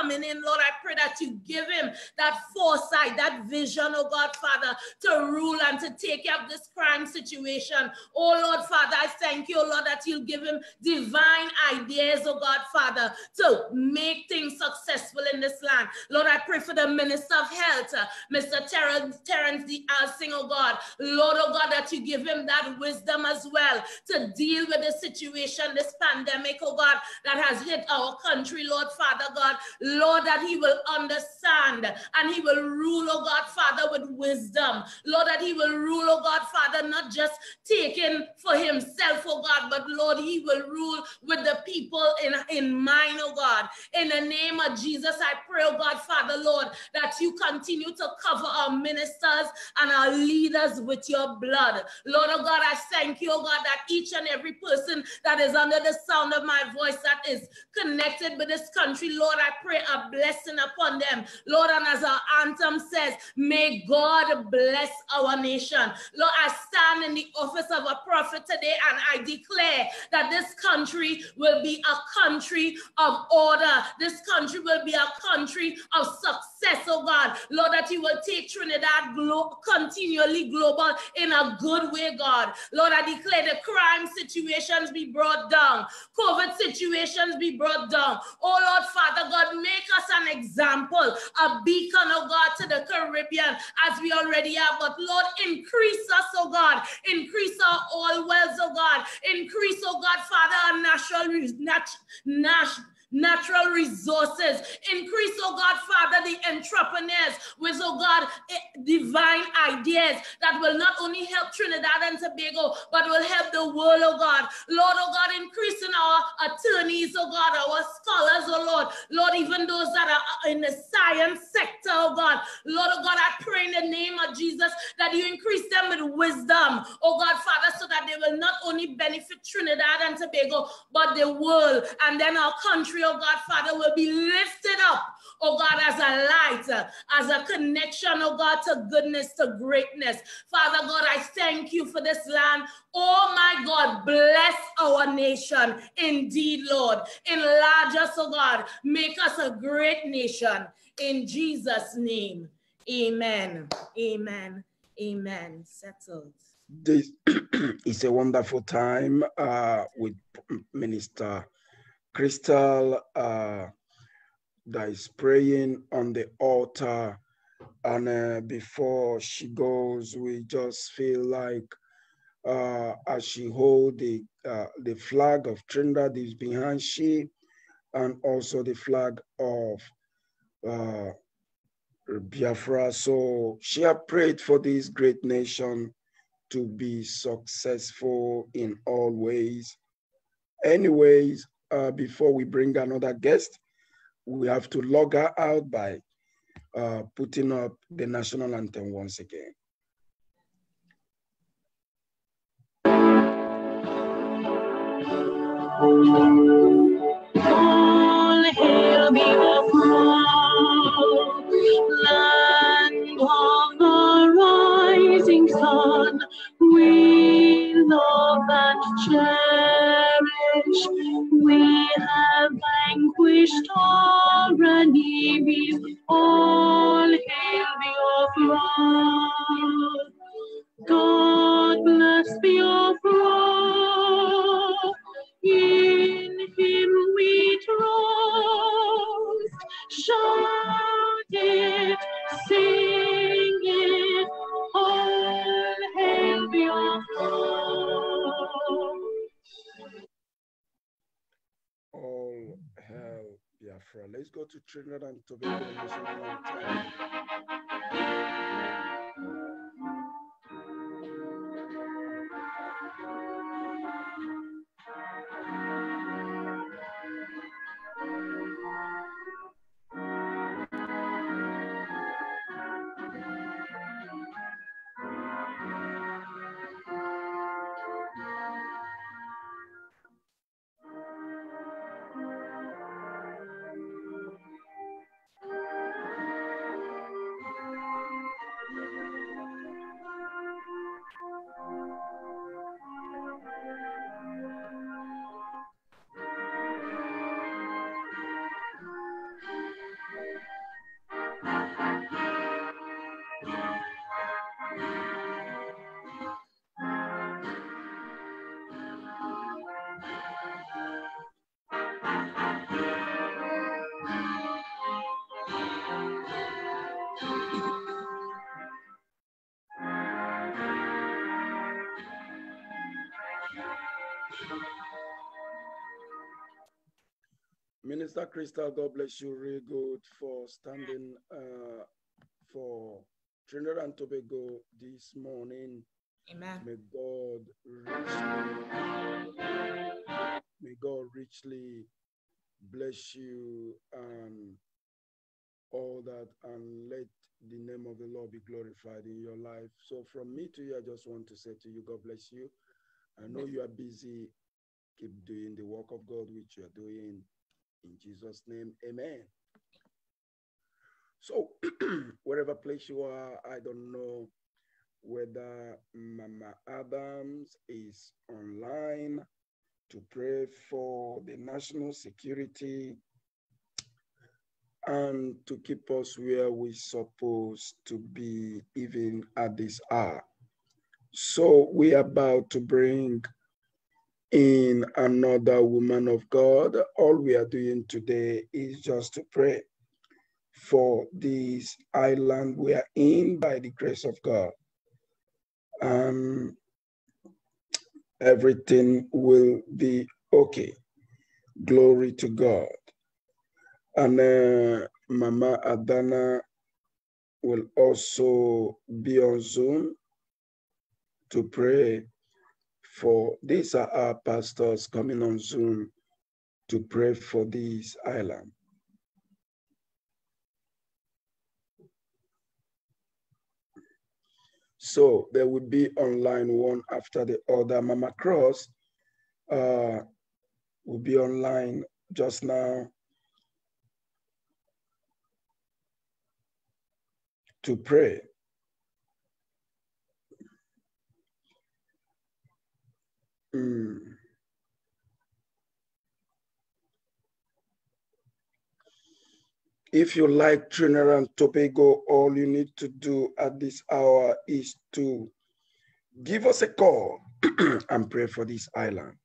coming in, Lord, I pray that you give him that foresight, that vision, oh God, Father, to rule and to take care of this crime situation. Oh Lord, Father, I thank you, oh Lord, that you'll give him divine ideas, oh God, Father, to make things successful in this land. Lord, I pray for the Minister of Health, uh, Mr. Terrence, Terrence D. Alsing, oh God. Lord, oh God, that you give him that wisdom as well to deal with the situation, this pandemic, oh God, that has hit our country, Lord, Father God. Lord, that he will understand and he will rule, oh God, Father, with wisdom. Lord, that he will rule, oh God, Father, not just taking for himself, oh God, but Lord, he will rule with the people in, in mind, oh God. In the name of Jesus, I pray, oh God, Father, Lord, that you continue to cover our ministers and our leaders with your blood. Lord, oh God, I thank you, oh God, that each and every person that is under the sound of my voice that is connected with this country, Lord, I pray a blessing upon them. Lord, and as our anthem says, may God bless our nation. Lord, I stand in the office of a prophet today and I declare that this country will be a country of order. This country will be a country of success, oh God. Lord, that you will take Trinidad glo continually global in a good way, God. Lord, I declare the crime situations be brought down, COVID situations be brought down. Oh Lord, Father God, make us an example, a beacon, oh God, to the Caribbean as we already have. But Lord, increase us, oh God, increase our oil wells, oh God, increase, oh God, Father, our natural, nat, nat, natural resources. Increase, oh God, Father, the entrepreneurs with, oh God, eh, divine ideas that will not only help Trinidad and Tobago, but will help the world, oh God. Lord, oh God, increase in our attorneys, oh God, our scholars, oh Lord. Lord, even those that are in the science sector, oh God. Lord, oh God, I pray in the name of Jesus that you increase them with wisdom, oh God, Father, so that they will not only benefit Trinidad and Tobago, but the world and then our country country, oh God, Father, will be lifted up, oh God, as a light, as a connection, oh God, to goodness, to greatness. Father God, I thank you for this land. Oh my God, bless our nation. Indeed, Lord. Enlarge us, oh God. Make us a great nation. In Jesus' name. Amen. Amen. Amen. Settled. This is a wonderful time uh, with Minister Crystal uh, that is praying on the altar. And uh, before she goes, we just feel like uh, as she hold the, uh, the flag of Trinidad is behind she, and also the flag of uh, Biafra. So she had prayed for this great nation to be successful in all ways. Anyways, uh, before we bring another guest, we have to log her out by uh, putting up the national anthem once again. All hail me, land of the rising sun. We love and cherish vanquished Minister Crystal, God bless you. Really good for standing uh, for Trinidad and Tobago this morning. Amen. May God richly, may God richly bless you and all that, and let the name of the Lord be glorified in your life. So, from me to you, I just want to say to you, God bless you. I know you are busy. Keep doing the work of God which you are doing. In Jesus' name, amen. So, wherever place you are, I don't know whether Mama Adams is online to pray for the national security and to keep us where we're supposed to be even at this hour. So we're about to bring in another woman of God. All we are doing today is just to pray for this island we are in by the grace of God. Um, everything will be okay. Glory to God. And uh, Mama Adana will also be on Zoom to pray for these are our pastors coming on Zoom to pray for this island. So there will be online one after the other. Mama Cross uh, will be online just now to pray. If you like Trinidad and Tobago, all you need to do at this hour is to give us a call and pray for this island.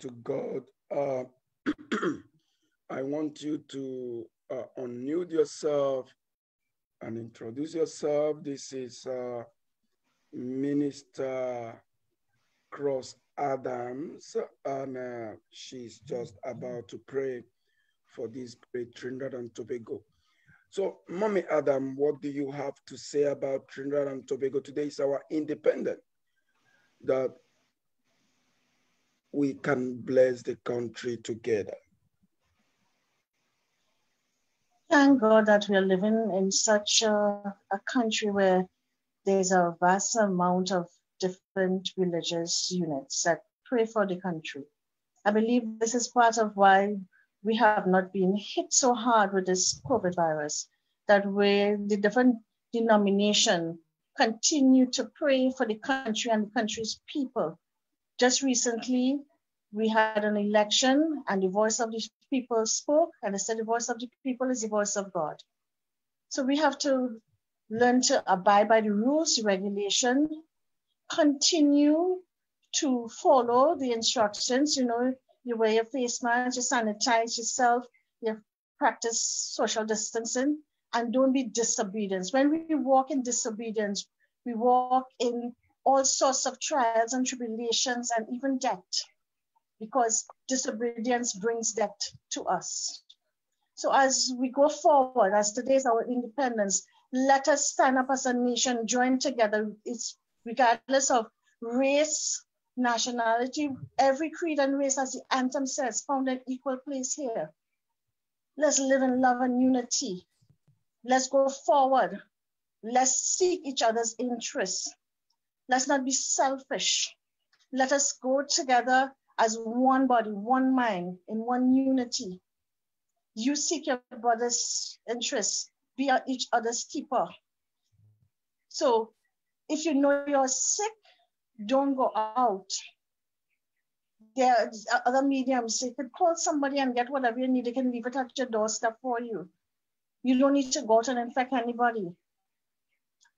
To God. Uh, I want you to uh, unmute yourself and introduce yourself. This is uh, Minister Cross Adams, and uh, she's just about to pray for this great Trinidad and Tobago. So, Mommy Adam, what do you have to say about Trinidad and Tobago? Today is our independent. That we can bless the country together. Thank God that we are living in such a, a country where there's a vast amount of different religious units that pray for the country. I believe this is part of why we have not been hit so hard with this COVID virus, that where the different denomination continue to pray for the country and the country's people. Just recently, we had an election and the voice of the people spoke, and I said the voice of the people is the voice of God. So we have to learn to abide by the rules, regulation, continue to follow the instructions. You know, you wear your face mask, you sanitize yourself, you practice social distancing, and don't be disobedient. When we walk in disobedience, we walk in all sorts of trials and tribulations and even death because disobedience brings death to us. So as we go forward, as today is our independence, let us stand up as a nation, join together. It's regardless of race, nationality, every creed and race, as the anthem says, found an equal place here. Let's live in love and unity. Let's go forward. Let's seek each other's interests. Let's not be selfish. Let us go together as one body, one mind, in one unity. You seek your brother's interests, be each other's keeper. So if you know you're sick, don't go out. There are other mediums. You can call somebody and get whatever you need. They can leave it at your doorstep for you. You don't need to go out and infect anybody.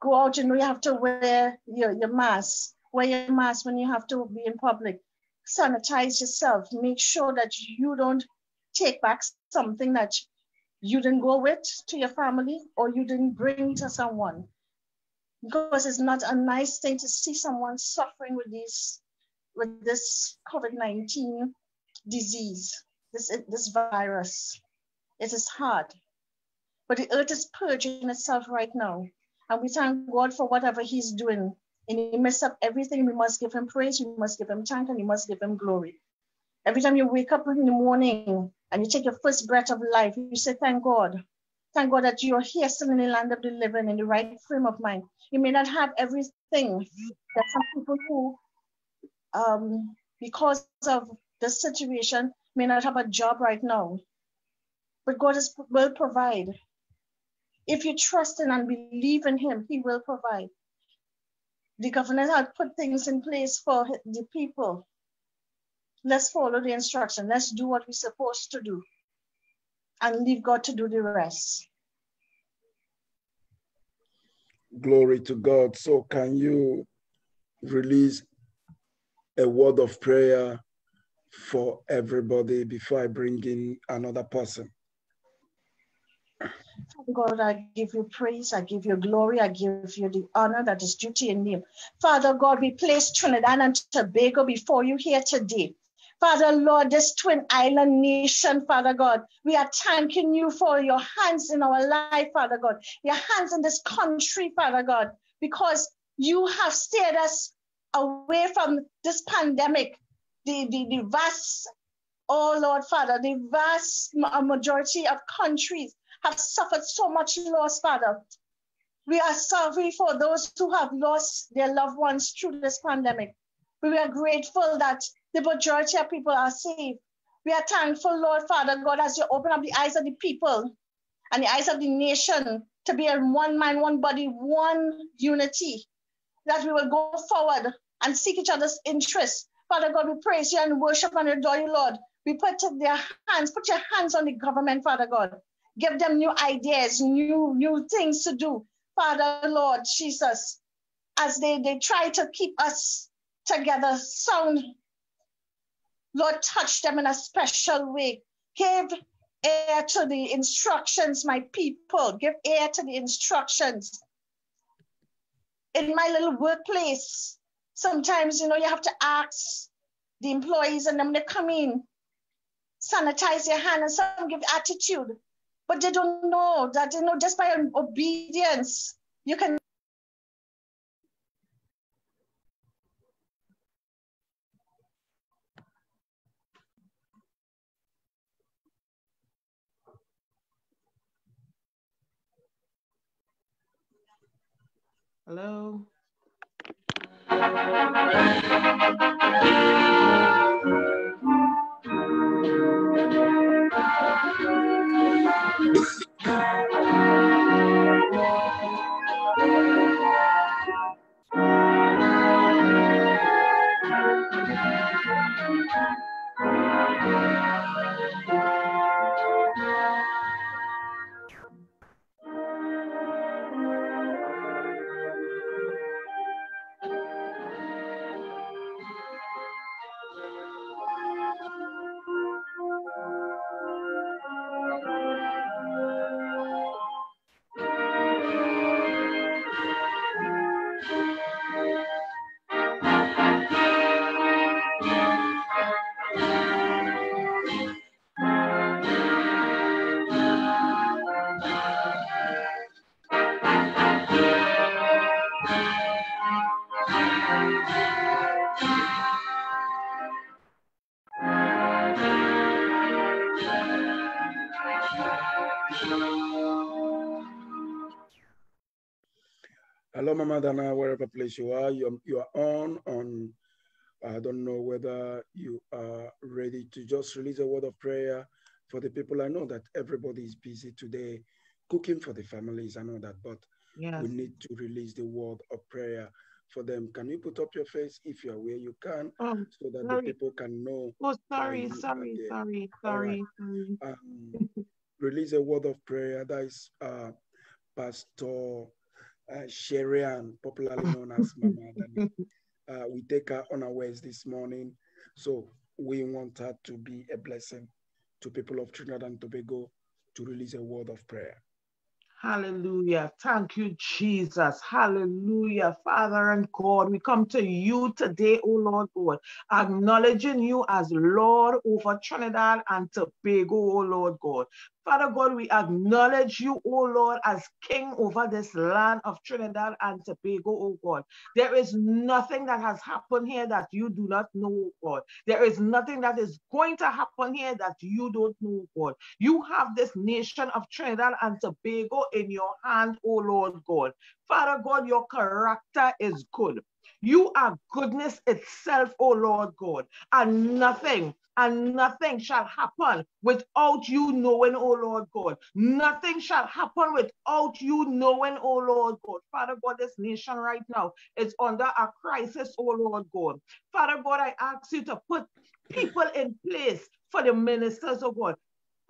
Go out, and you have to wear your, your mask. Wear your mask when you have to be in public. Sanitize yourself. Make sure that you don't take back something that you didn't go with to your family or you didn't bring to someone because it's not a nice thing to see someone suffering with this with this COVID-19 disease, this, this virus. It is hard. But the earth is purging itself right now. And we thank God for whatever He's doing. And He messed up everything. We must give Him praise, we must give Him thanks, and we must give Him glory. Every time you wake up in the morning and you take your first breath of life, you say, Thank God. Thank God that you're here still in the land of the living in the right frame of mind. You may not have everything that some people who, um, because of the situation, may not have a job right now. But God is, will provide. If you trust in and believe in Him, He will provide. The government has put things in place for the people. Let's follow the instruction. Let's do what we're supposed to do and leave God to do the rest. Glory to God. So, can you release a word of prayer for everybody before I bring in another person? God, I give you praise, I give you glory, I give you the honor that is due to your name. Father God, we place Trinidad and Tobago before you here today. Father Lord, this twin island nation, Father God, we are thanking you for your hands in our life, Father God, your hands in this country, Father God, because you have steered us away from this pandemic, the, the, the vast, oh Lord Father, the vast majority of countries have suffered so much loss, Father. We are sorry for those who have lost their loved ones through this pandemic. We are grateful that the majority of people are saved. We are thankful, Lord Father God, as you open up the eyes of the people and the eyes of the nation to be in one mind, one body, one unity, that we will go forward and seek each other's interests. Father God, we praise you and worship and adore you, Lord. We put their hands, put your hands on the government, Father God. Give them new ideas, new, new things to do. Father, Lord Jesus, as they, they try to keep us together, sound Lord, touch them in a special way. Give ear to the instructions, my people. Give ear to the instructions. In my little workplace, sometimes, you know, you have to ask the employees and them to come in, sanitize your hand, and some give attitude. But they don't know that, you know, just by obedience, you can Hello. Hello, wherever place you are, you, you are on, on, I don't know whether you are ready to just release a word of prayer for the people. I know that everybody is busy today cooking for the families, I know that, but Yes. we need to release the word of prayer for them. Can you put up your face if you're where you can Oh, so that Sorry. the people can know? oh, sorry, you are sorry, sorry, All right. sorry, sorry. um, release a word of prayer. That is uh, Pastor uh, Sherian, popularly known as Mama. Dana. Uh, we take her unawares this morning. So we want her to be a blessing to people of Trinidad and Tobago to release a word of prayer. Hallelujah. Thank you, Jesus. Hallelujah. Father and God, we come to you today, O Lord God, acknowledging you as Lord over Trinidad and Tobago, O Lord God. Father God, we acknowledge you, O Lord, as King over this land of Trinidad and Tobago, O God. There is nothing that has happened here that you do not know, O God. There is nothing that is going to happen here that you don't know, O God. You have this nation of Trinidad and Tobago in your hand, O Lord God. Father God, your character is good. You are goodness itself, O Lord God, and nothing. And nothing shall happen without you knowing, O Lord God. Nothing shall happen without you knowing, O Lord God. Father God, this nation right now is under a crisis, O Lord God. Father God, I ask you to put people in place for the ministers, of God.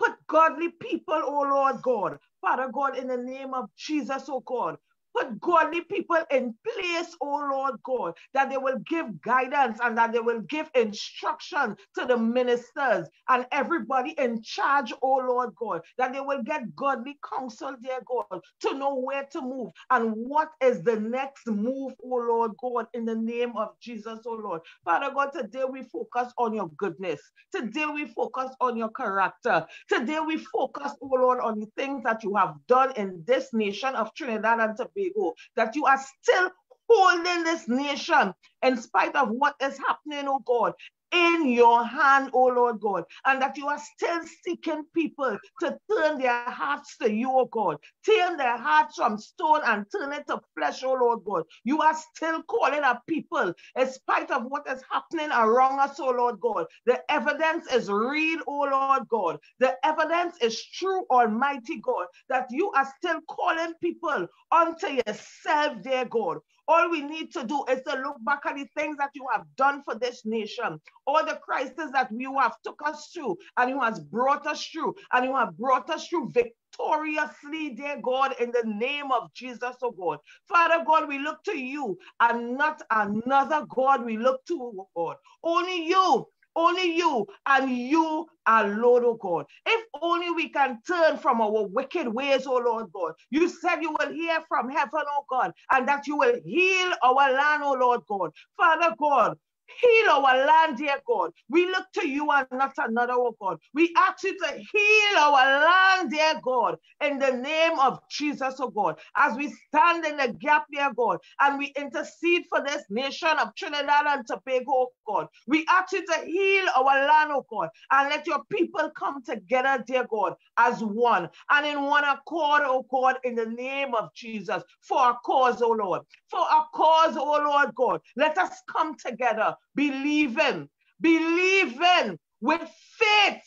Put godly people, oh Lord God. Father God, in the name of Jesus, oh God. Put godly people in place, oh Lord God, that they will give guidance and that they will give instruction to the ministers and everybody in charge, oh Lord God, that they will get godly counsel, dear God, to know where to move and what is the next move, oh Lord God, in the name of Jesus, oh Lord. Father God, today we focus on your goodness. Today we focus on your character. Today we focus, oh Lord, on the things that you have done in this nation of Trinidad and Tobago, that you are still holding this nation in spite of what is happening, oh God. In your hand, oh Lord God, and that you are still seeking people to turn their hearts to you, oh God. Turn their hearts from stone and turn it to flesh, oh Lord God. You are still calling a people in spite of what is happening around us, oh Lord God. The evidence is real, oh Lord God. The evidence is true, Almighty God, that you are still calling people unto yourself, dear God. All we need to do is to look back at the things that you have done for this nation, all the crises that you have took us through, and you has brought us through, and you have brought us through victoriously, dear God, in the name of Jesus, oh God. Father God, we look to you and not another God we look to, oh God. Only you only you and you alone, oh God. If only we can turn from our wicked ways, oh Lord God. You said you will hear from heaven, oh God, and that you will heal our land, oh Lord God. Father God, Heal our land, dear God. We look to you and not another, oh God. We ask you to heal our land, dear God, in the name of Jesus, oh God. As we stand in the gap, dear God, and we intercede for this nation of Trinidad and Tobago, oh God. We ask you to heal our land, oh God, and let your people come together, dear God, as one and in one accord, oh God, in the name of Jesus, for our cause, oh Lord. For our cause, oh Lord God. Let us come together, believing, believing with faith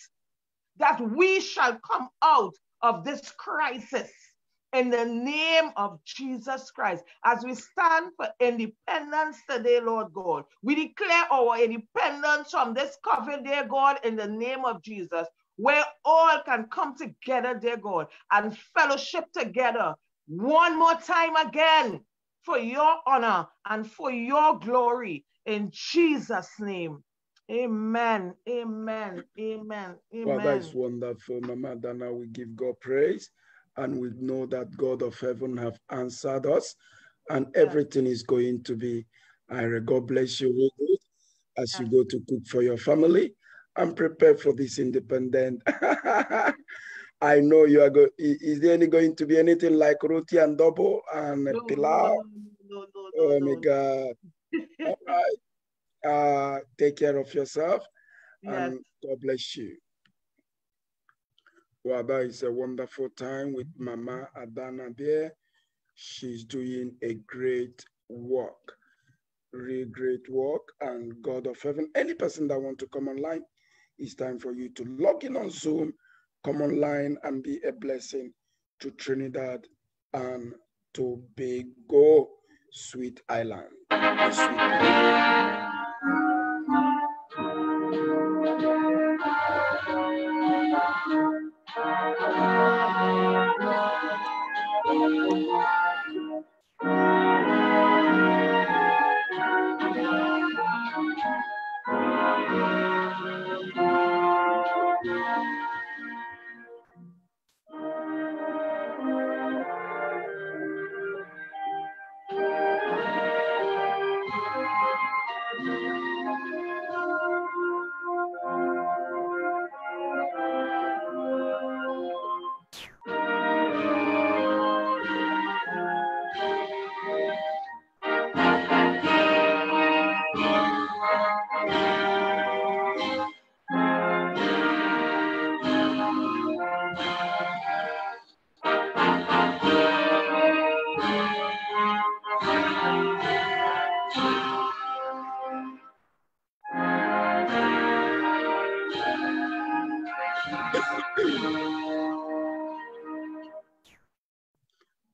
that we shall come out of this crisis in the name of Jesus Christ. As we stand for independence today, Lord God, we declare our independence from this COVID, dear God, in the name of Jesus, where all can come together, dear God, and fellowship together one more time again for your honor and for your glory in Jesus' name. Amen. Amen. Amen. Well, that is Amen. wonderful, Mama Dana. We give God praise and we know that God of heaven have answered us and everything is going to be. I God bless you as you go to cook for your family and prepare for this independent. I know you are going. Is there any going to be anything like roti and double and No, pilau? no, no, no, no, Oh no, my. God! All right. Uh, take care of yourself Yes. and God bless you. That is a wonderful time with Mama Adana there, She's doing a great work, really great work. And God of heaven, any person that want to come online, it's time for you to log in on Zoom, come online and be a blessing to Trinidad and to Tobago, Sweet Island. Sweet Island.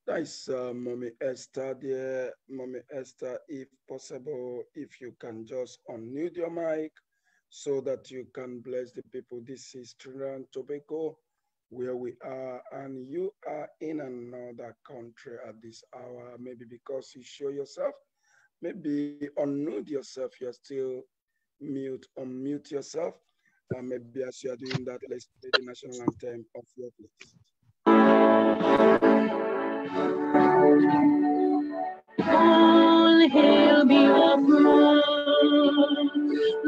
Nice, uh, Mommy Esther, dear. Mommy Esther, if possible, if you can just unmute your mic so that you can bless the people. This is Trinidad and Tobago, where we are, and you are in another country at this hour, maybe because you show yourself, maybe unmute yourself, you're still mute, unmute yourself, and maybe as you are doing that, let's play the national anthem of your place. All hail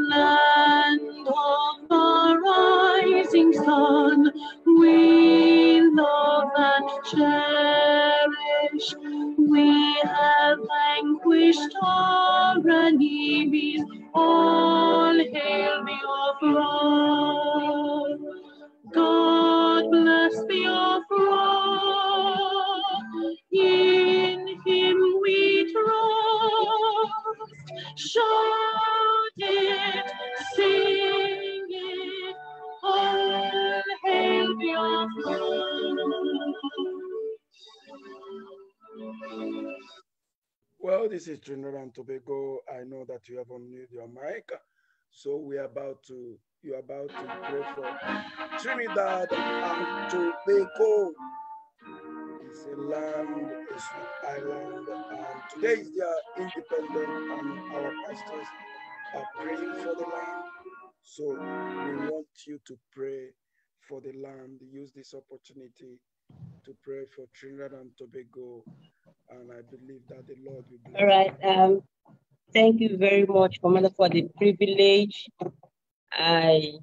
land of the rising sun. We love and cherish. We have vanquished our All hail God bless the of in him we trust. Shout it, sing it, hail Well, this is Trinidad and Tobago. I know that you have unmuted your mic. So we are about to, you're about to pray for Trinidad and Tobago It's a land, a sweet island, and today is their independent, and our pastors are praying for the land. So we want you to pray for the land. Use this opportunity to pray for Trinidad and Tobago, and I believe that the Lord will bless. All right. Um, thank you very much, Commander, for the privilege. I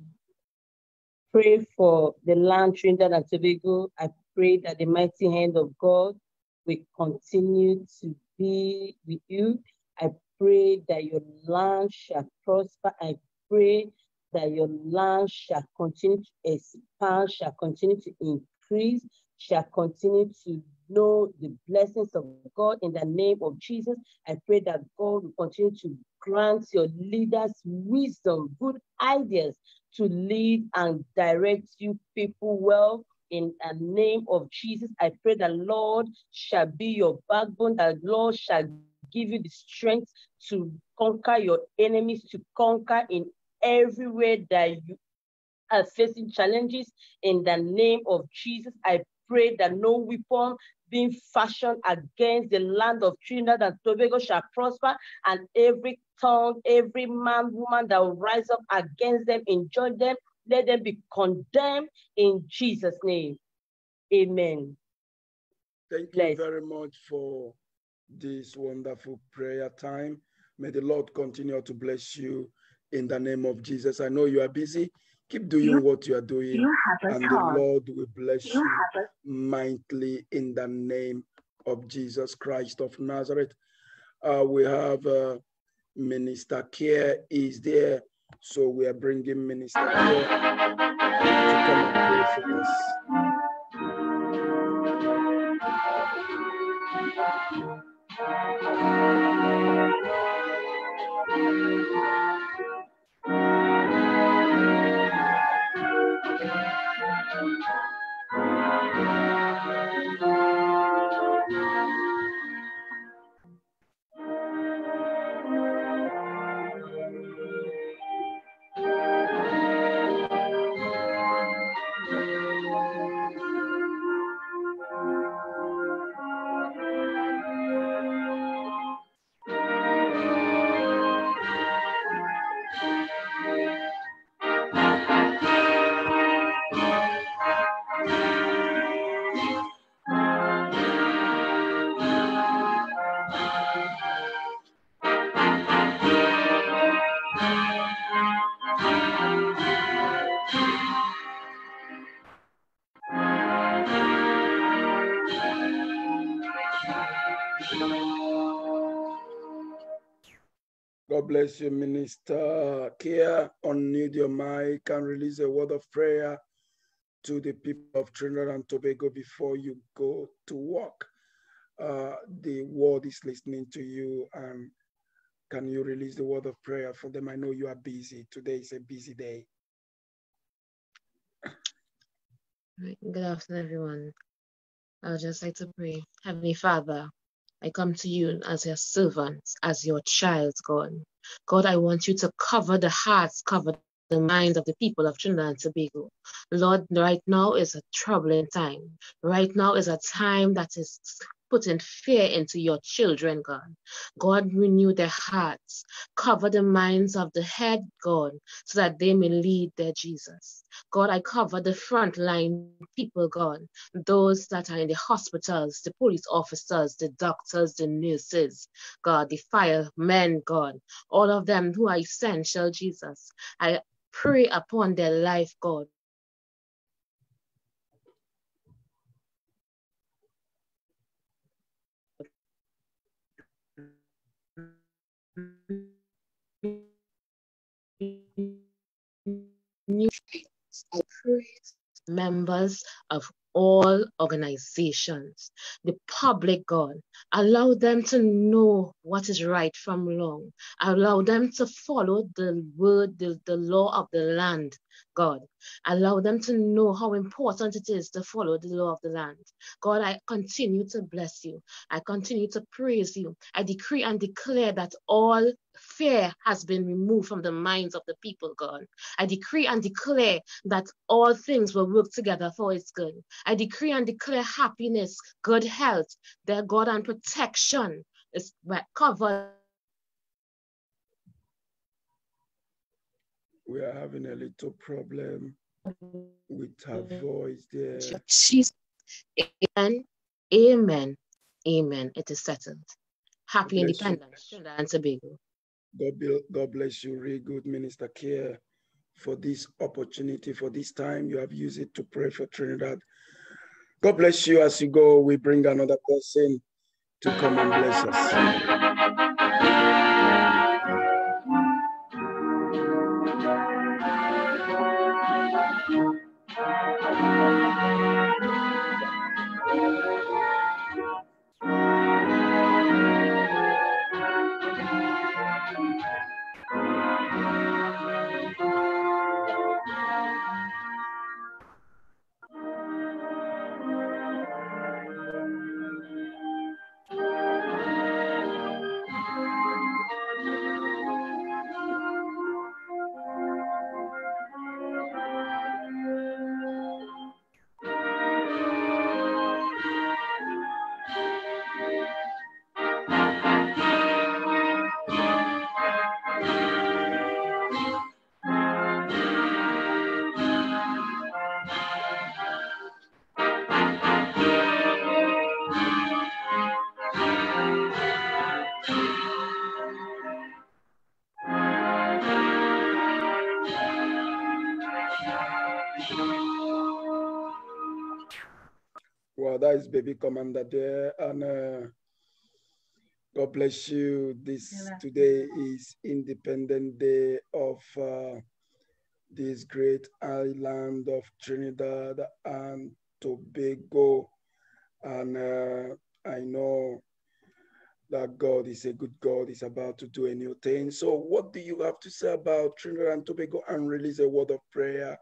pray for the land, Trinidad and Tobago. I pray that the mighty hand of God will continue to be with you. I pray that your land shall prosper. I pray that your land shall continue to expand, shall continue to increase, shall continue to know the blessings of God in the name of Jesus. I pray that God will continue to grant your leaders wisdom, good ideas to lead and direct you people well in the name of Jesus. I pray that Lord shall be your backbone, that Lord shall give you the strength to conquer your enemies, to conquer in everywhere that you are facing challenges. In the name of Jesus, I pray that no weapon being fashioned against the land of Trinidad and Tobago shall prosper, and every tongue, every man, woman that will rise up against them, enjoy them, let them be condemned in Jesus' name. Amen. Thank Bless. you very much for this wonderful prayer time. May the Lord continue to bless you in the name of Jesus. I know you are busy. Keep doing you, what you are doing, you and the Lord will bless you, you mightily in the name of Jesus Christ of Nazareth. Uh, we have uh, Minister Care is there, so we are bringing Minister Care to come and pray for us. God bless you, Minister Kia. Unmute your mic and release a word of prayer to the people of Trinidad and Tobago before you go to work. Uh, the world is listening to you and can you release the word of prayer for them? I know you are busy. Today is a busy day. Good afternoon, everyone. I would just like to pray. Heavenly Father, I come to you as your servant, as your child, God. God, I want you to cover the hearts, cover the minds of the people of Trinidad and Tobago. Lord, right now is a troubling time. Right now is a time that is putting fear into your children, God. God, renew their hearts, cover the minds of the head, God, so that they may lead their Jesus. God, I cover the frontline people, God, those that are in the hospitals, the police officers, the doctors, the nurses, God, the firemen, God, all of them who are essential, Jesus. I pray upon their life, God. I pray members of all organizations, the public, God, allow them to know what is right from wrong. Allow them to follow the word, the, the law of the land, God. Allow them to know how important it is to follow the law of the land. God, I continue to bless you. I continue to praise you. I decree and declare that all fear has been removed from the minds of the people, God. I decree and declare that all things will work together for its good. I decree and declare happiness, good health, their God and protection is covered. We are having a little problem with her mm. voice there. She's, amen, amen, amen. It is settled. Happy Independence, Trinidad and Tobago. God bless you, really good Minister Care, for this opportunity, for this time you have used it to pray for Trinidad. God bless you as you go. We bring another person to come and bless us. Baby commander there, and uh, God bless you. This today is Independent Day of uh, this great island of Trinidad and Tobago, and uh, I know that God is a good God, is about to do a new thing. So, what do you have to say about Trinidad and Tobago and release a word of prayer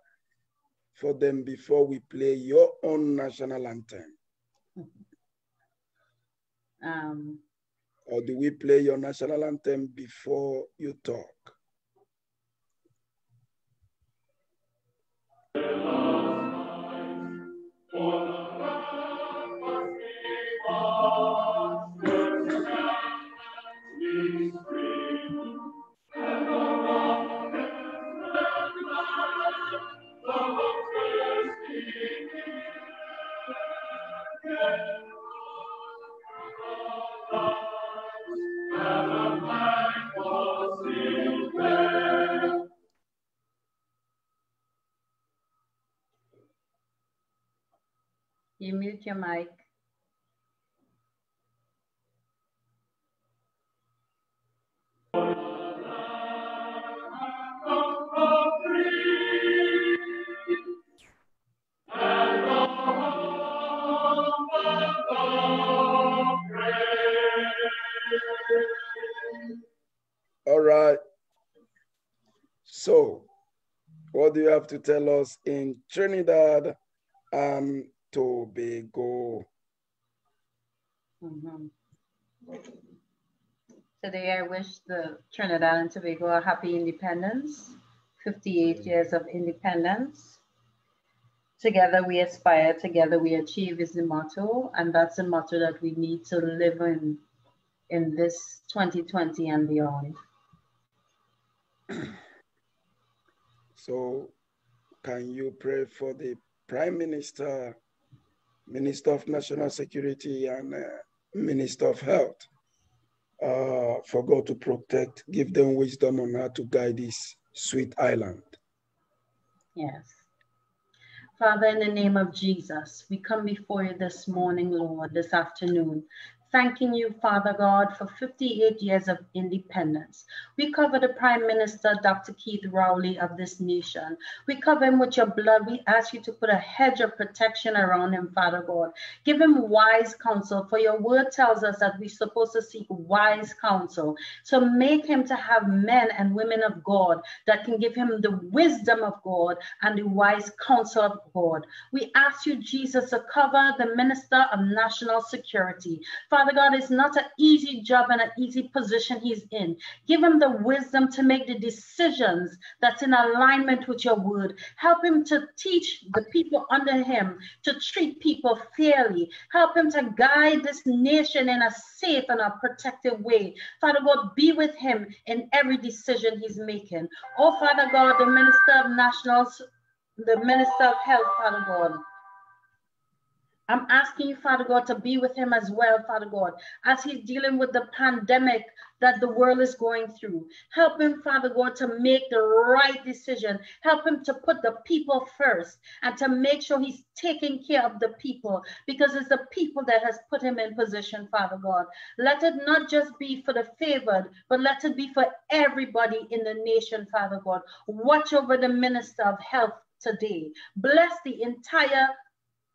for them before we play your own national anthem? Um, or do we play your national anthem before you talk? You mute your mic. All right. So, what do you have to tell us in Trinidad and Tobago? Mhm. Today, I wish the Trinidad and Tobago a happy independence, 58 years of independence. Together we aspire, together we achieve is the motto, and that's the motto that we need to live in in this 2020 and beyond. So, can you pray for the Prime Minister, Minister of National Security, and uh, Minister of Health uh, for God to protect, give them wisdom on how to guide this sweet island? Yes. Father, in the name of Jesus, we come before you this morning, Lord, this afternoon, thanking you, Father God, for 58 years of independence. We cover the Prime Minister, Dr. Keith Rowley, of this nation. We cover him with your blood. We ask you to put a hedge of protection around him, Father God. Give him wise counsel, for your word tells us that we're supposed to seek wise counsel. So make him to have men and women of God that can give him the wisdom of God and the wise counsel of God. We ask you, Jesus, to cover the Minister of National Security. Father God, it's not an easy job and an easy position he's in. Give him the wisdom to make the decisions that's in alignment with your word. Help him to teach the people under him to treat people fairly. Help him to guide this nation in a safe and a protective way. Father God, be with him in every decision he's making. Oh, Father God, the Minister of National, the Minister of Health, Father God. I'm asking you, Father God, to be with him as well, Father God, as he's dealing with the pandemic that the world is going through. Help him, Father God, to make the right decision. Help him to put the people first and to make sure he's taking care of the people because it's the people that has put him in position, Father God. Let it not just be for the favored, but let it be for everybody in the nation, Father God. Watch over the Minister of Health today. Bless the entire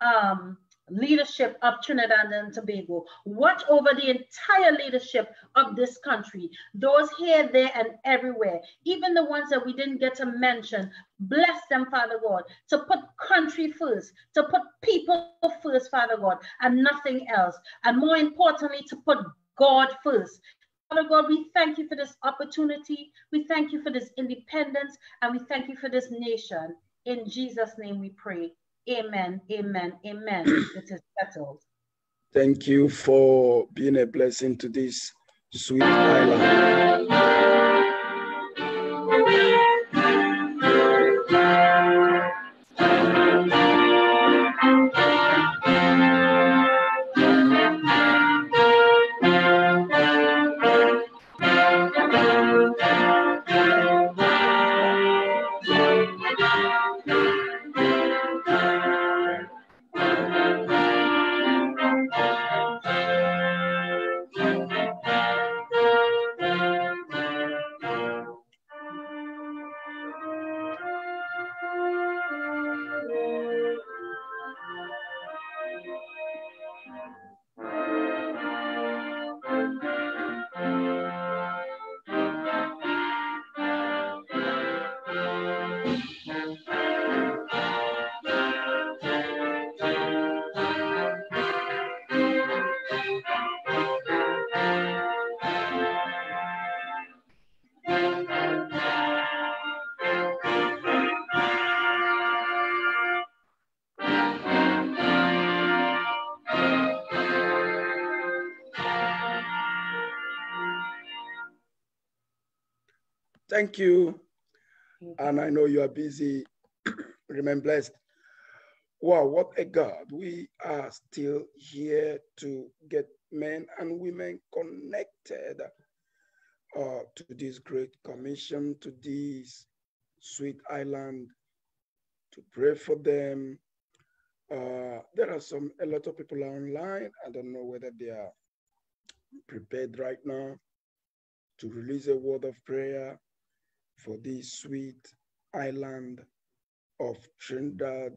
um, leadership of Trinidad and Tobago. Watch over the entire leadership of this country, those here, there, and everywhere, even the ones that we didn't get to mention. Bless them, Father God, to put country first, to put people first, Father God, and nothing else. And more importantly, to put God first. Father God, we thank you for this opportunity. We thank you for this independence, and we thank you for this nation. In Jesus' name we pray. Amen, amen, amen. it is settled. Thank you for being a blessing to this sweet island. Thank you. And I know you are busy. Remain blessed. Wow, what a God. We are still here to get men and women connected uh, to this great commission, to this sweet island, to pray for them. Uh, there are some, a lot of people are online. I don't know whether they are prepared right now to release a word of prayer for this sweet island of Trinidad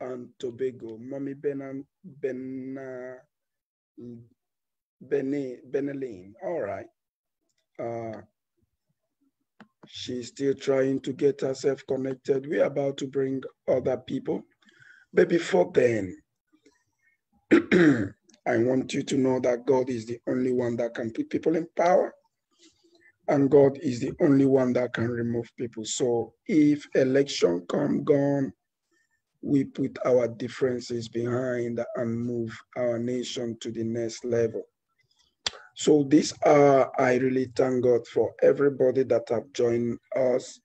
and Tobago. Mommy Benan, Ben, Beneline. All right. Uh, she's still trying to get herself connected. We're about to bring other people. But before then, I want you to know that God is the only one that can put people in power. And God is the only one that can remove people. So if election come gone, we put our differences behind and move our nation to the next level. So these are, I really thank God for everybody that have joined us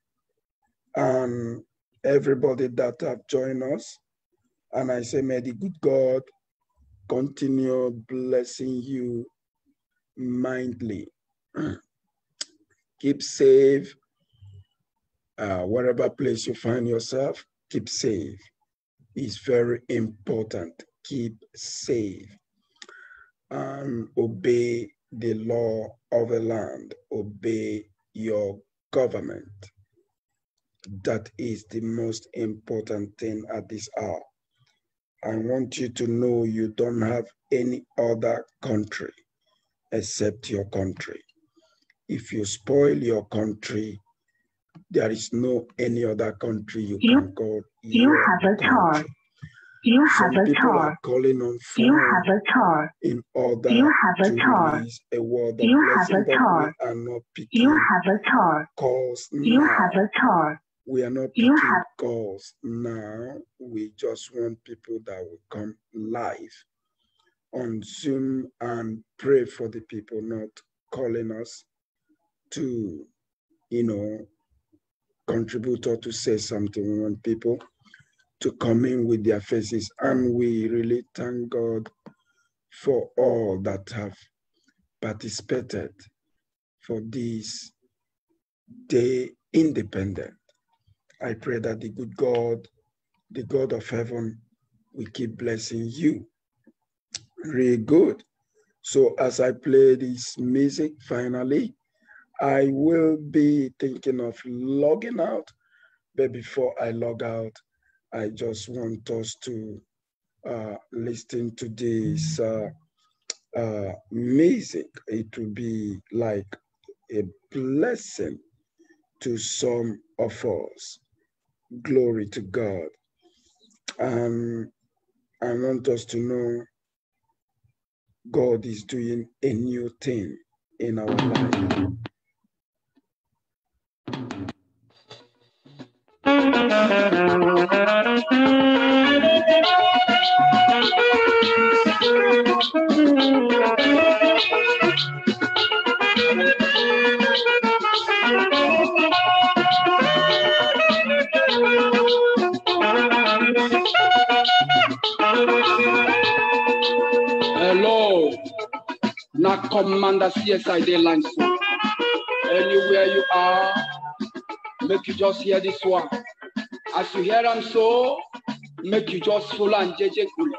and everybody that have joined us. And I say, may the good God continue blessing you mindly. keep safe. Uh, whatever place you find yourself, keep safe It's very important. Keep safe and obey the law of the land, obey your government. That is the most important thing at this hour. I want you to know you don't have any other country except your country. If you spoil your country, there is no any other country you, you can call. You have a tour. You have Some a people tour. are calling on phone You have a tour. in order You have a to tour. a word of You have a tour. we are not picking You have a tour. calls You now. have a tour. We are not You picking have- calls now. We just want people that will come live on Zoom and pray for the people, not calling us to, you know, contribute or to say something. We want people to come in with their faces. And we really thank God for all that have participated for this day independent. I pray that the good God, the God of heaven, will keep blessing you. Really good. So as I play this music, finally, I will be thinking of logging out. But before I log out, I just want us to uh, listen to this uh, uh, music. It will be like a blessing to some of us. Glory to God. And I want us to know God is doing a new thing in our life. Commander CSI Day line. so. Anywhere you are, make you just hear this one. As you hear them so, make you just follow and JJ cool.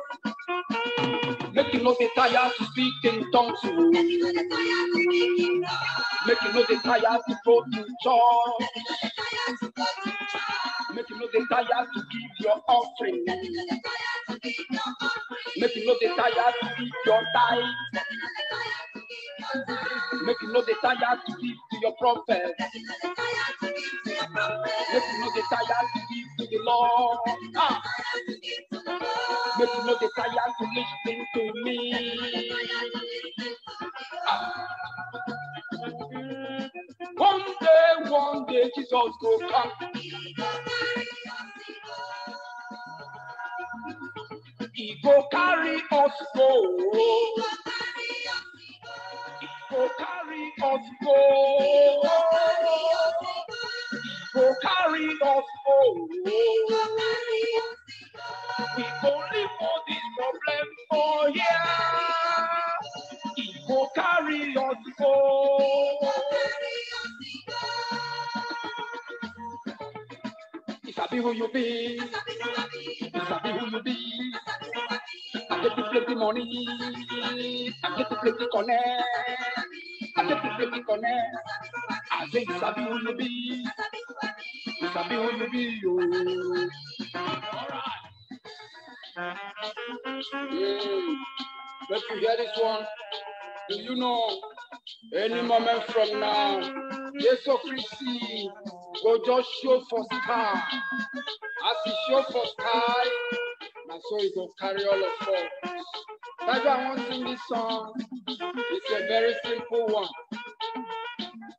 Make you not tired to speak in tongues. Make you not tired to go to church. Make you not tired to give your offering. Make you not tired to give your tithe. Make you not tired to give to your prophet. Make you not tired Lord. Make be tired to listen to me. Ah. One day, one day, Jesus will come. He go carry us go. He go carry us go will carry. We only want these problems for yeah. He will carry us home. Sabi who you be. Who you be. I get to plenty money. I get to connect. I get to connect. You be. Isabi who you be. Yo. All right. Mm. Let you hear this one. Do you know any moment from now, Jesus Christ will just show for sky. As he show for sky, and so he will carry all of us. That's why I want to sing this song. It's a very simple one.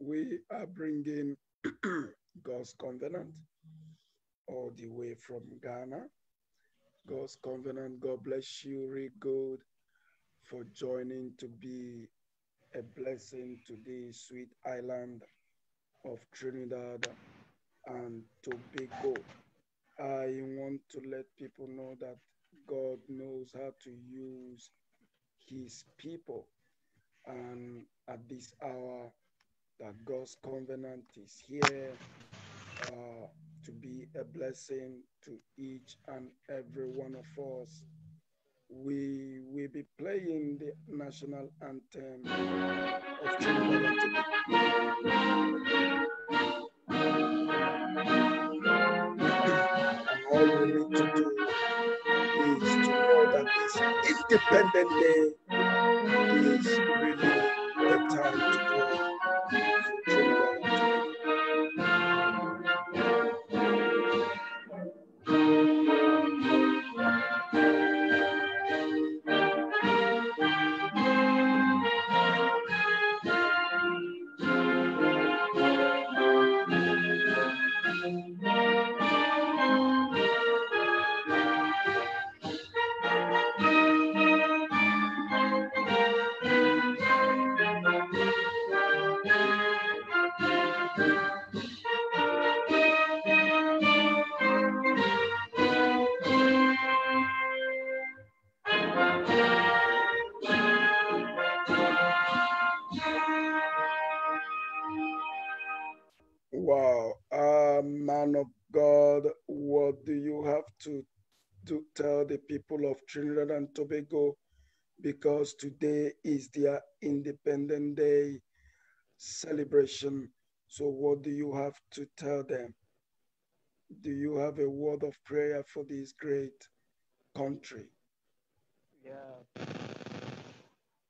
We are bringing God's covenant all the way from Ghana. God's covenant, God bless you, really good for joining to be a blessing to the sweet island of Trinidad and Tobago. I want to let people know that God knows how to use his people. And at this hour, that God's covenant is here uh, to be a blessing to each and every one of us. We will be playing the national anthem of Trinidad. And all we need to do is to know that this Independent Day is Tobago? Because today is their Independent Day celebration. So, what do you have to tell them? Do you have a word of prayer for this great country? Yeah.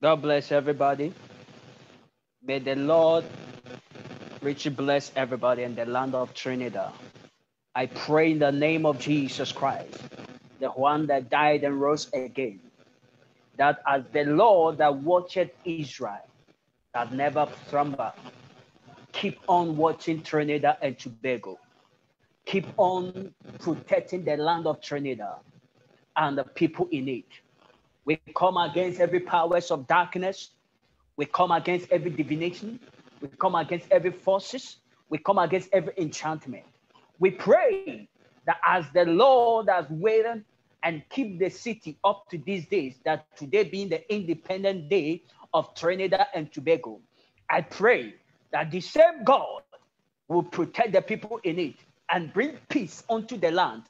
God bless everybody. May the Lord richly bless everybody in the land of Trinidad. I pray in the name of Jesus Christ, the one that died and rose again, that as the Lord that watcheth Israel, that never slumber, keep on watching Trinidad and Tobago. Keep on protecting the land of Trinidad and the people in it. We come against every powers of darkness. We come against every divination. We come against every forces. We come against every enchantment. We pray that as the Lord has waited and keep the city up to these days, that today being the independent day of Trinidad and Tobago, I pray that the same God will protect the people in it and bring peace unto the land.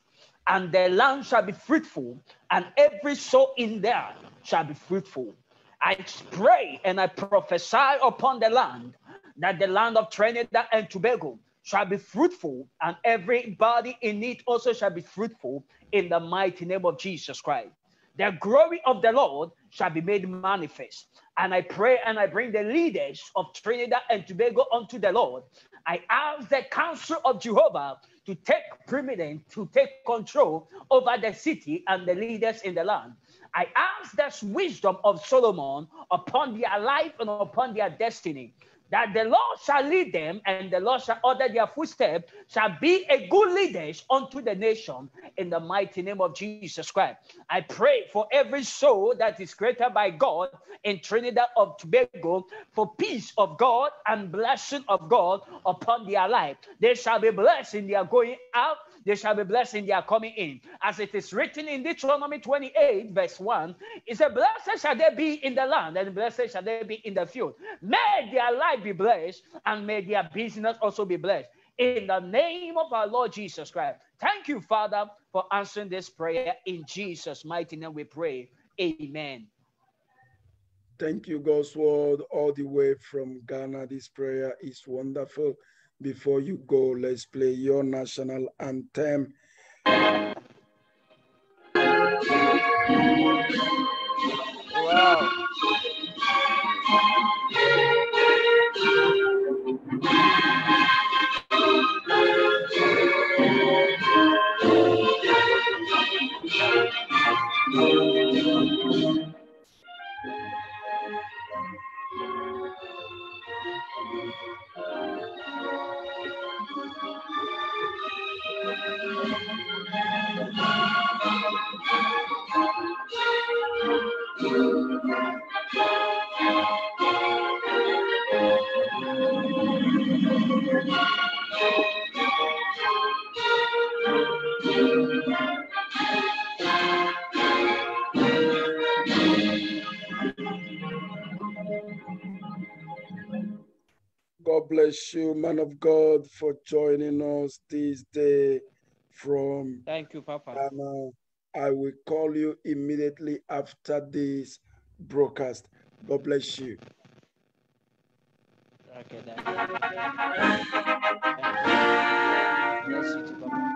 And the land shall be fruitful, and every soul in there shall be fruitful. I pray and I prophesy upon the land that the land of Trinidad and Tobago shall be fruitful, and everybody in it also shall be fruitful in the mighty name of Jesus Christ. The glory of the Lord shall be made manifest. And I pray and I bring the leaders of Trinidad and Tobago unto the Lord. I ask the council of Jehovah to take preeminent, to take control over the city and the leaders in the land. I ask this wisdom of Solomon upon their life and upon their destiny that the Lord shall lead them and the Lord shall order their footsteps, shall be a good leaders unto the nation in the mighty name of Jesus Christ. I pray for every soul that is created by God in Trinidad of Tobago for peace of God and blessing of God upon their life. They shall be blessed in their going out they shall be blessed in their coming in. As it is written in Deuteronomy 28, verse 1, it said, Blessed shall they be in the land, and blessed shall they be in the field. May their life be blessed, and may their business also be blessed. In the name of our Lord Jesus Christ. Thank you, Father, for answering this prayer. In Jesus' mighty name we pray. Amen. Thank you, God's word, all the way from Ghana. This prayer is wonderful before you go, let's play your national anthem. Wow. God bless you, man of God, for joining us this day from Thank you, Papa. Ghana. I will call you immediately after this broadcast. God bless you. Okay. Bless you too, Papa.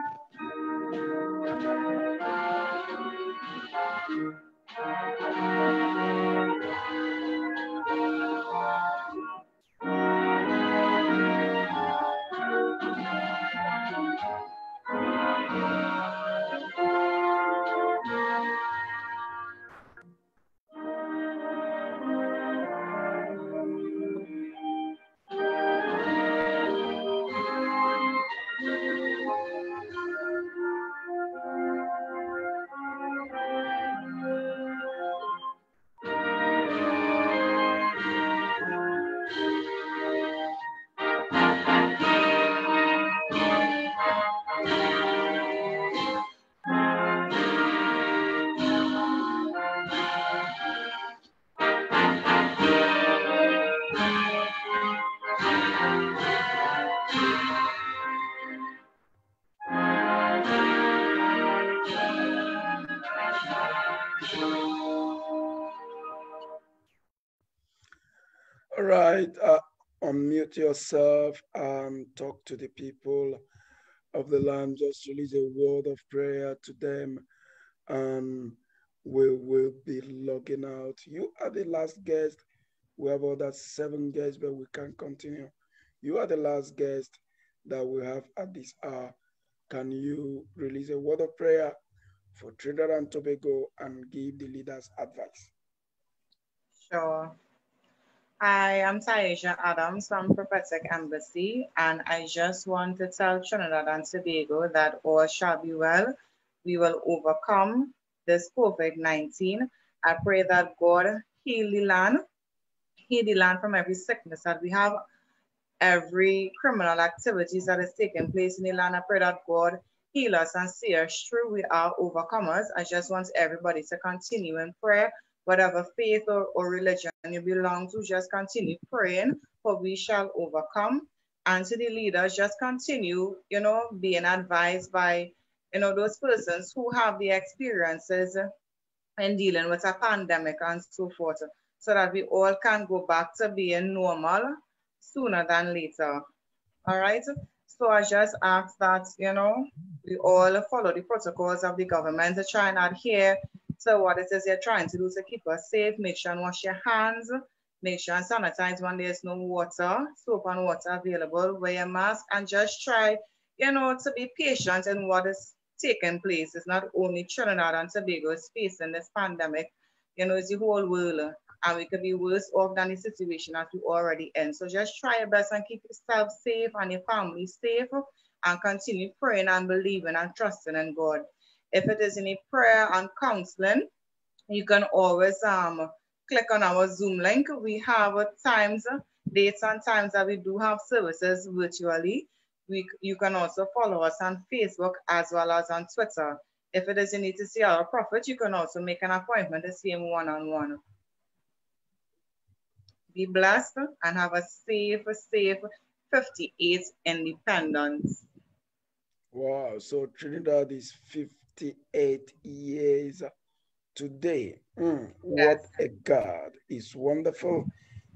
Unmute yourself and talk to the people of the land. Just release a word of prayer to them, and we will be logging out. You are the last guest. We have other seven guests, but we can continue. You are the last guest that we have at this hour. Can you release a word of prayer for Trinidad and Tobago and give the leaders advice? Sure. I am Taisha Adams from Prophetic Embassy, and I just want to tell Trinidad and Tobago that all shall be well. We will overcome this COVID 19. I pray that God heal the land heal the land from every sickness that we have, every criminal activities that is taking place in the land. I pray that God heal us and see us through. We are overcomers. I just want everybody to continue in prayer. Whatever faith or, or religion you belong to, just continue praying, for we shall overcome. And to the leaders, just continue, you know, being advised by, you know, those persons who have the experiences in dealing with a pandemic and so forth, so that we all can go back to being normal sooner than later. All right. So I just ask that, you know, we all follow the protocols of the government to try and adhere to what it is you're trying to do to keep us safe. Make sure and wash your hands. Make sure and sanitize when there's no water, soap and water available. Wear your mask and just try, you know, to be patient in what is taking place. It's not only Trinidad and Tobago is facing this pandemic, you know, it's the whole world and we could be worse off than the situation that we already in. So just try your best and keep yourself safe and your family safe and continue praying and believing and trusting in God. If it is any prayer and counseling, you can always um, click on our Zoom link. We have times, dates and times that we do have services virtually. We, you can also follow us on Facebook as well as on Twitter. If it is you need to see our prophet, you can also make an appointment to see him one-on-one. -on -one. Be blessed and have a safe, safe 58 independence. Wow, so Trinidad is 58 years today. Mm, what a God. It's wonderful.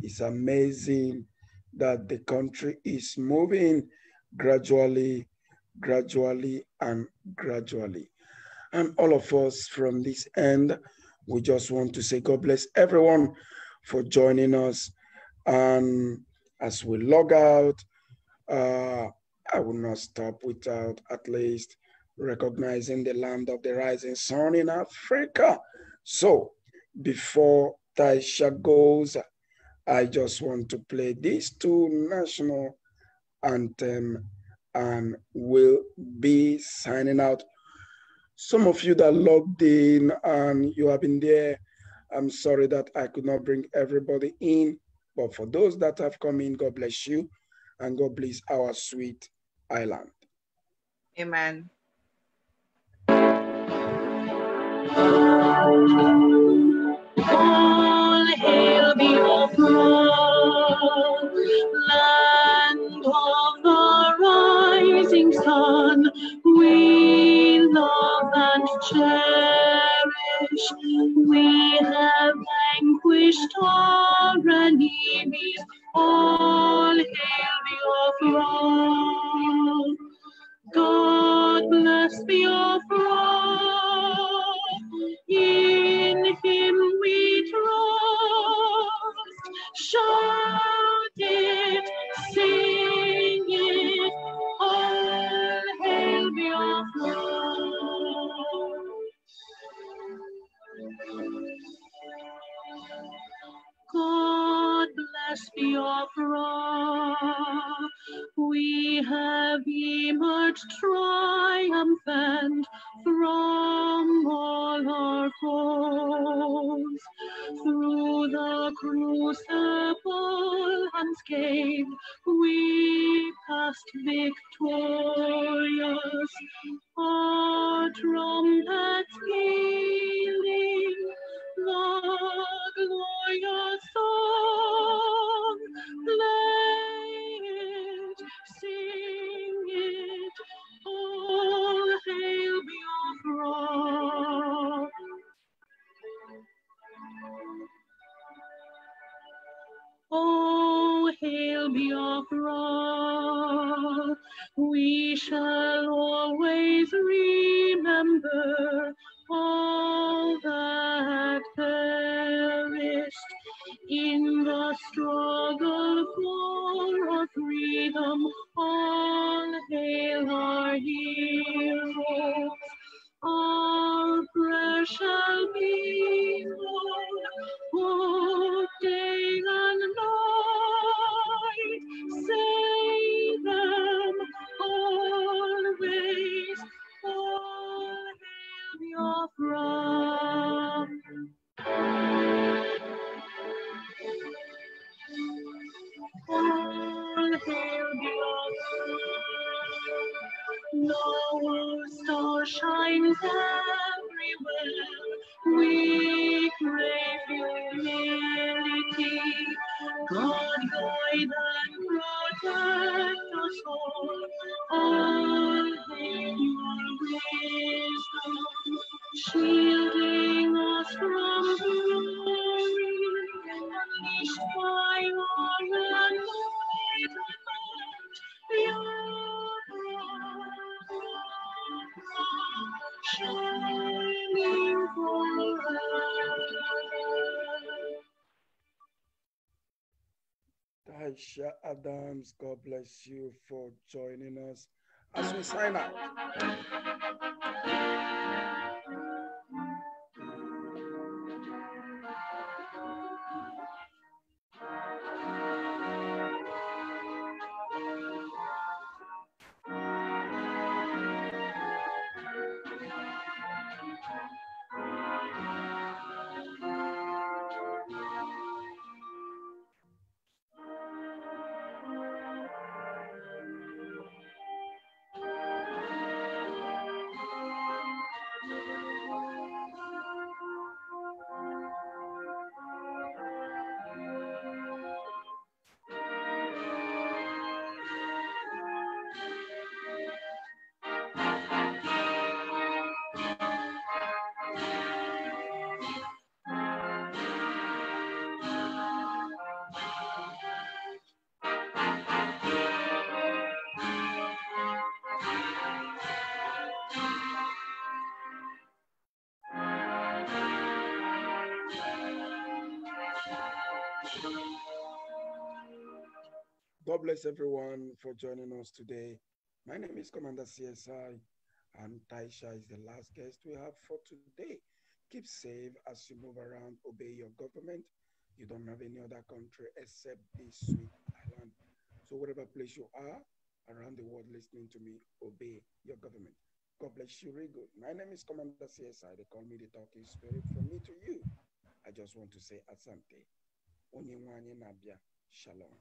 It's amazing that the country is moving gradually, gradually, and gradually. And all of us from this end, we just want to say God bless everyone for joining us. And as we log out, uh, I will not stop without at least recognizing the land of the rising sun in Africa. So before Taisha goes, I just want to play these two national anthem and will be signing out. Some of you that logged in and you have been there I'm sorry that I could not bring everybody in, but for those that have come in, God bless you and God bless our sweet island. Amen. All hail land of the rising sun. We love and cherish. We have vanquished our enemies. All hail. God bless Biafra. In him we trust. Shout it, sing it, all hail Biafra. God bless Biafra. We have emerged triumphant from all our foes. Through the crucible unscathed, we passed victorious. Our trumpets Taisha Adams, God bless you for joining us as we sign out. Bless everyone for joining us today. My name is Commander CSI, and Taisha is the last guest we have for today. Keep safe as you move around, obey your government. You don't have any other country except this sweet island. So, whatever place you are around the world listening to me, obey your government. God bless you, good. My name is Commander CSI. They call me the talking spirit. From me to you, I just want to say Asante. Onye. Shalom.